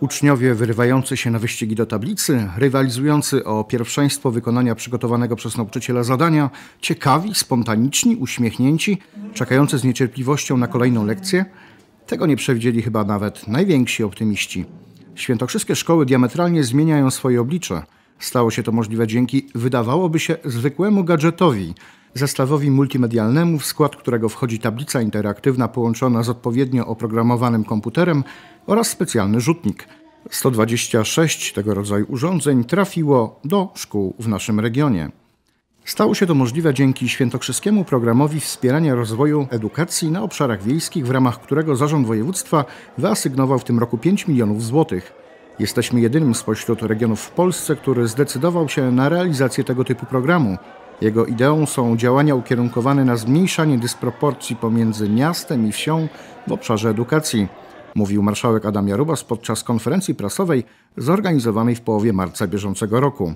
Uczniowie wyrywający się na wyścigi do tablicy, rywalizujący o pierwszeństwo wykonania przygotowanego przez nauczyciela zadania, ciekawi, spontaniczni, uśmiechnięci, czekający z niecierpliwością na kolejną lekcję, tego nie przewidzieli chyba nawet najwięksi optymiści. Świętokrzyskie szkoły diametralnie zmieniają swoje oblicze. Stało się to możliwe dzięki, wydawałoby się, zwykłemu gadżetowi, zestawowi multimedialnemu, w skład którego wchodzi tablica interaktywna połączona z odpowiednio oprogramowanym komputerem oraz specjalny rzutnik. 126 tego rodzaju urządzeń trafiło do szkół w naszym regionie. Stało się to możliwe dzięki świętokrzyskiemu programowi wspierania rozwoju edukacji na obszarach wiejskich, w ramach którego Zarząd Województwa wyasygnował w tym roku 5 milionów złotych. Jesteśmy jedynym spośród regionów w Polsce, który zdecydował się na realizację tego typu programu. Jego ideą są działania ukierunkowane na zmniejszanie dysproporcji pomiędzy miastem i wsią w obszarze edukacji, mówił marszałek Adam Jarubas podczas konferencji prasowej zorganizowanej w połowie marca bieżącego roku.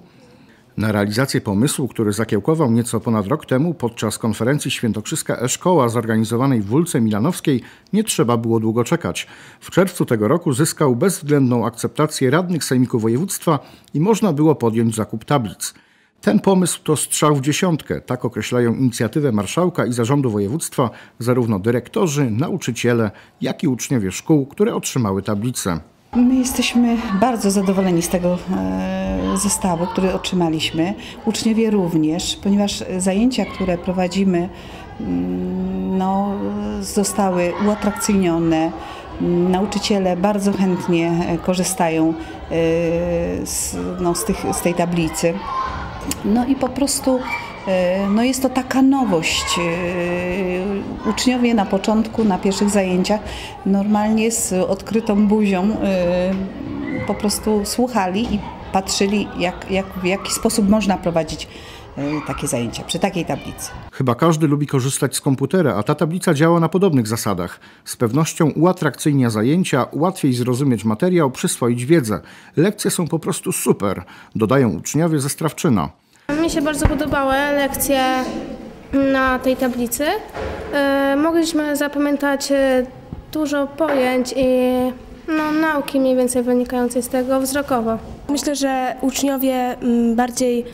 Na realizację pomysłu, który zakiełkował nieco ponad rok temu podczas konferencji Świętokrzyska E-Szkoła zorganizowanej w Wólce Milanowskiej, nie trzeba było długo czekać. W czerwcu tego roku zyskał bezwzględną akceptację radnych Sejmiku Województwa i można było podjąć zakup tablic. Ten pomysł to strzał w dziesiątkę, tak określają inicjatywę marszałka i zarządu województwa zarówno dyrektorzy, nauczyciele, jak i uczniowie szkół, które otrzymały tablice. My jesteśmy bardzo zadowoleni z tego e, zestawu, który otrzymaliśmy. Uczniowie również, ponieważ zajęcia, które prowadzimy, mm, no, zostały uatrakcyjnione. Nauczyciele bardzo chętnie korzystają e, z, no, z, tych, z tej tablicy. No i po prostu e, no jest to taka nowość. E, uczniowie na początku, na pierwszych zajęciach normalnie z odkrytą buzią e, po prostu słuchali i patrzyli, jak, jak, w jaki sposób można prowadzić takie zajęcia przy takiej tablicy. Chyba każdy lubi korzystać z komputera, a ta tablica działa na podobnych zasadach. Z pewnością uatrakcyjnia zajęcia, łatwiej zrozumieć materiał, przyswoić wiedzę. Lekcje są po prostu super, dodają uczniowie ze Strawczyna. Mi się bardzo podobały lekcje na tej tablicy. E, mogliśmy zapamiętać e, dużo pojęć i no, nauki mniej więcej wynikającej z tego wzrokowo. Myślę, że uczniowie mm, bardziej e,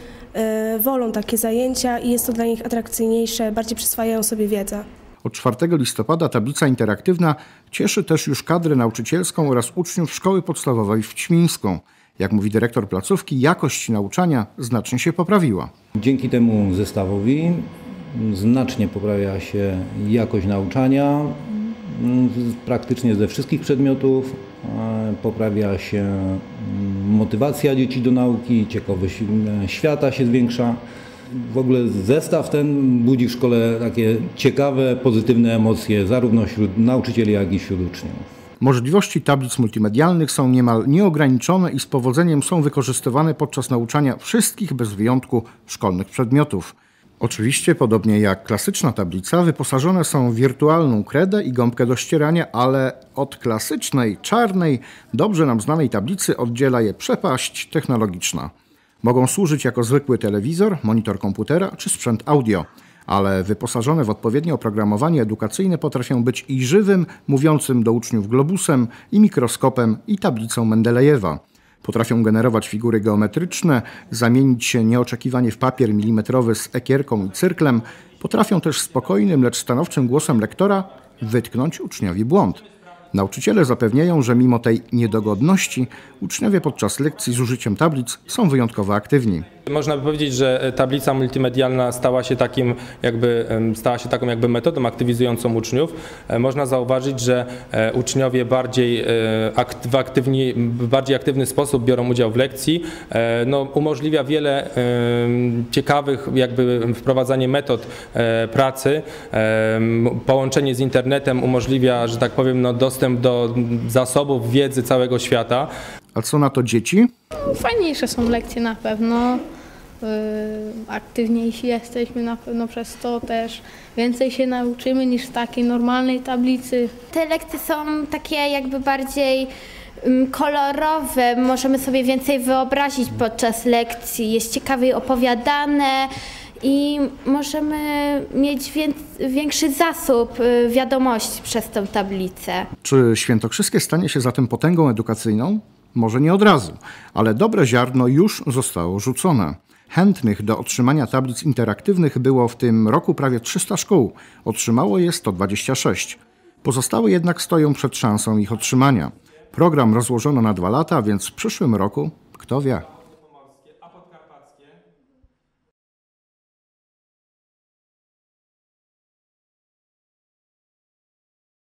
wolą takie zajęcia i jest to dla nich atrakcyjniejsze, bardziej przyswajają sobie wiedzę. Od 4 listopada tablica interaktywna cieszy też już kadrę nauczycielską oraz uczniów szkoły podstawowej w Ćmińską. Jak mówi dyrektor placówki, jakość nauczania znacznie się poprawiła. Dzięki temu zestawowi znacznie poprawia się jakość nauczania praktycznie ze wszystkich przedmiotów. Poprawia się motywacja dzieci do nauki, ciekawość świata się zwiększa. W ogóle zestaw ten budzi w szkole takie ciekawe, pozytywne emocje zarówno wśród nauczycieli, jak i wśród uczniów. Możliwości tablic multimedialnych są niemal nieograniczone i z powodzeniem są wykorzystywane podczas nauczania wszystkich bez wyjątku szkolnych przedmiotów. Oczywiście, podobnie jak klasyczna tablica, wyposażone są w wirtualną kredę i gąbkę do ścierania, ale od klasycznej, czarnej, dobrze nam znanej tablicy oddziela je przepaść technologiczna. Mogą służyć jako zwykły telewizor, monitor komputera czy sprzęt audio ale wyposażone w odpowiednie oprogramowanie edukacyjne potrafią być i żywym, mówiącym do uczniów globusem, i mikroskopem, i tablicą Mendelejewa. Potrafią generować figury geometryczne, zamienić się nieoczekiwanie w papier milimetrowy z ekierką i cyrklem. Potrafią też spokojnym, lecz stanowczym głosem lektora wytknąć uczniowi błąd. Nauczyciele zapewniają, że mimo tej niedogodności uczniowie podczas lekcji z użyciem tablic są wyjątkowo aktywni. Można by powiedzieć, że e, tablica multimedialna stała się takim jakby, stała się taką jakby metodą aktywizującą uczniów. E, można zauważyć, że e, uczniowie bardziej w aktywni, bardziej aktywny sposób biorą udział w lekcji. No, umożliwia wiele ciekawych jakby wprowadzanie metod pracy. Połączenie z internetem umożliwia, że tak powiem, no, dostęp do zasobów wiedzy całego świata. A co na to dzieci? Fajniejsze są lekcje na pewno. Yy, aktywniejsi jesteśmy na pewno przez to też. Więcej się nauczymy niż w takiej normalnej tablicy. Te lekcje są takie jakby bardziej mm, kolorowe, możemy sobie więcej wyobrazić podczas lekcji, jest ciekawiej opowiadane i możemy mieć wię- większy zasób y, wiadomości przez tą tablicę. Czy Świętokrzyskie stanie się zatem potęgą edukacyjną? Może nie od razu, ale dobre ziarno już zostało rzucone. Chętnych do otrzymania tablic interaktywnych było w tym roku prawie 300 szkół. Otrzymało je 126. Pozostałe jednak stoją przed szansą ich otrzymania. Program rozłożono na dwa lata, więc w przyszłym roku kto wie.